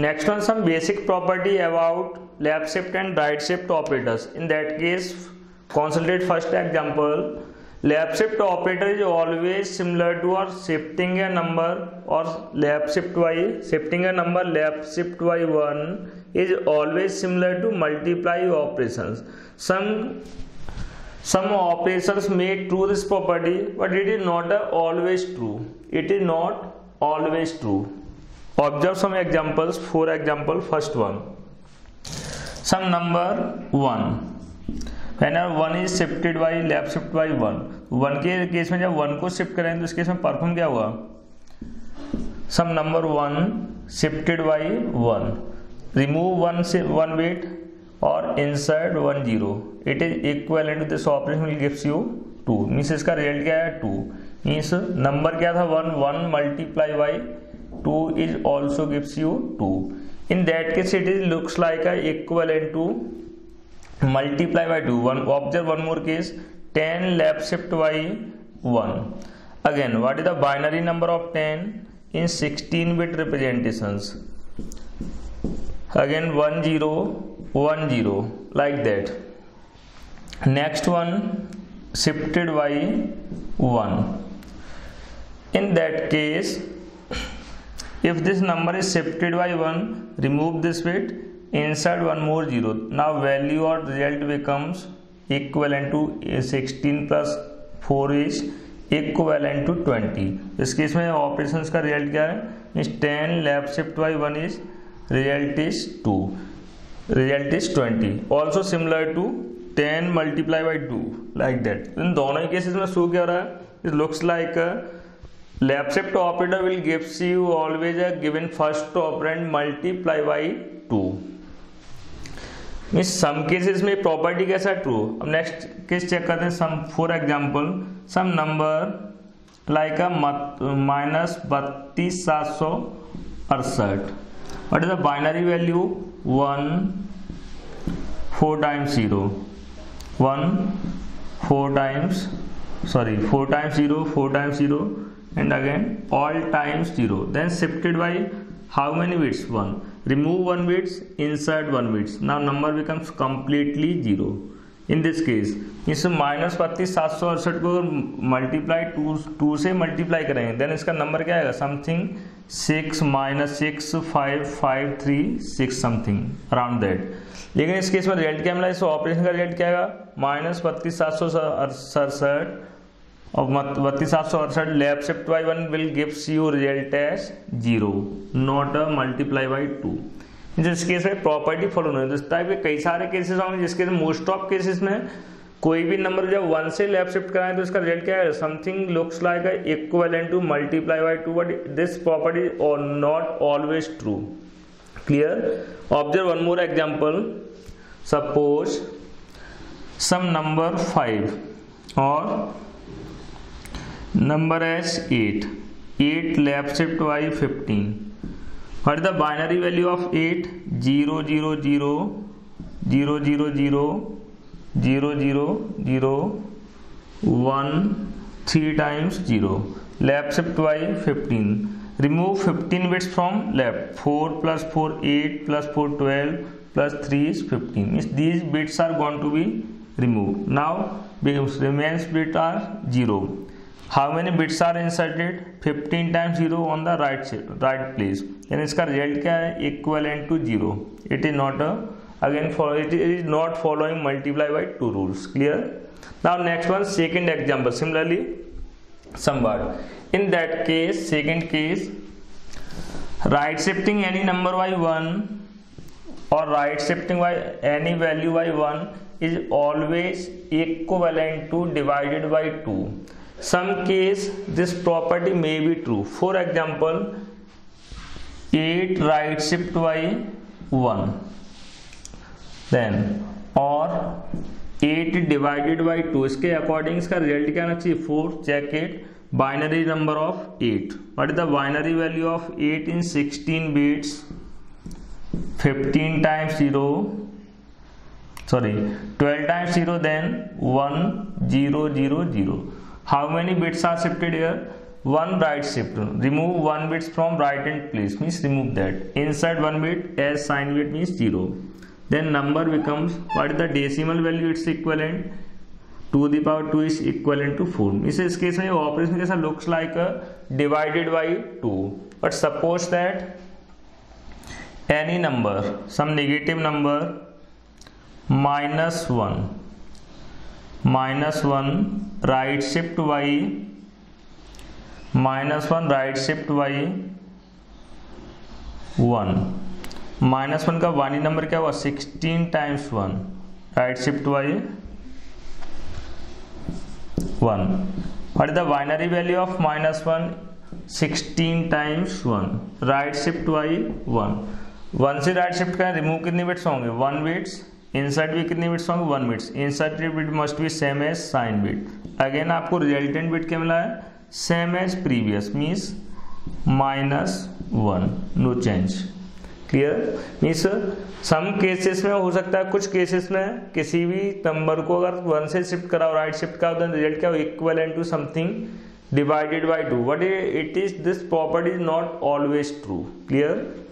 Next one some basic property about left shift and right shift operators. In that case concentrate first example left shift operator is always similar to or shifting a number or left shift y shifting a number left shift y 1 is always similar to multiply operations some some operations made true this property but it is not always true it is not always true observe some examples for example first one some number 1 whenever one is shifted by left shift by one one के case में जब one को shift करें तो इस case में perform क्या हुआ some number one shifted by one remove one से वन वेट और insert one zero it is equal and this operation will gives you two means इसका रिजल्ट क्या है टू मीन्स नंबर क्या था one one multiply by 2 is also gives you 2. In that case, it is looks like a equivalent to multiply by 2. Observe one more case, 10 left shift by 1. Again, what is the binary number of 10 in 16-bit representations? Again, 1010, like that. Next one shifted by 1. In that case, if this number is shifted by 1 remove this bit insert one more zero now value or result becomes equivalent to 16 plus 4 is equivalent to twenty इस case में operation का result क्या है means ten left shift by one is result is two result is twenty also similar to ten multiply by two like that इन दोनों ही cases में show क्या हो रहा है it looks like left shift operator will gives you always a given first operand multiply by 2 means some cases में property कैसा true अब नेक्स्ट केस चेक करते हैं some for example some number like minus बत्तीस सात सौ अड़सठ what is the binary value one four times zero one four times sorry four times zero four times zero and again all times zero then shifted by how many bits one remove one bits insert one bits now number becomes completely zero in this case इस minus बत्तीस सात सौ अड़सठ को multiply two two से multiply करेंगे then इसका number क्या आएगा something six minus six five five three six something around that लेकिन इस केस में रिजल्ट क्या मिला इस ऑपरेशन का रिजल्ट क्या आएगा माइनस बत्तीस सात सौ अड़सठ और बत्तीस सात सौ अड़सठ left shift by one will gives you result as zero not a multiply by two जिस केस में प्रॉपर्टी फॉलो नहीं इस टाइप के कई सारे केसेस होंगे जिसके मोस्ट ऑफ केसेस में कोई भी नंबर जब वन से लेफ्ट शिफ्ट कराएं तो इसका रिजल्ट क्या है something looks like equivalent to multiply by two but this property are not always true clear observe one more example suppose some number five और number is eight eight left shift by fifteen और the binary value of eight zero zero zero zero zero zero zero zero zero one three times zero left shift by fifteen remove fifteen bits from left four plus four eight plus four twelve plus three is fifteen means these bits are going to be remove now remains bit are zero how many bits are inserted 15 times 0 on the right right place then इसका result क्या है equivalent to 0 it is not a again for it is not following multiply by two rules clear now next one second example similarly some word in that case second case right shifting any number by 1 or right shifting by any value by 1 is always equivalent to divided by 2 some case this property may be true for example eight right shift by one then और eight divided by two इसके according इसका result क्या होना चाहिए four check eight binary number of eight what is the binary value of eight in sixteen bits fifteen times zero sorry twelve times zero then one zero zero zero how many bits are shifted here one right shift remove one bits from right hand place means remove that inside one bit as sign bit means 0 then number becomes what is the decimal value it's equivalent 2 the power 2 is equivalent to 4 means इस case में operation कैसा looks like a divided by 2 but suppose that any number some negative number minus minus one right shift by minus one right shift Y one minus one का वानी number क्या हुआ sixteen times one right shift Y one और the binary value of minus one sixteen times one right shift Y one one से right shift करें remove कितनी bits होंगे one bits insert bit कितनी बिट्स होंगे one bits inserted bit must be same as sign bit again आपको resultant bit क्या मिला है same as previous means minus one no change clear means some cases में हो सकता है कुछ केसेस में किसी भी नंबर को अगर वन से शिफ्ट कराओ राइट शिफ्ट कराओ देन रिजल्ट क्या equal and two something divided by two what it is this property is not always true clear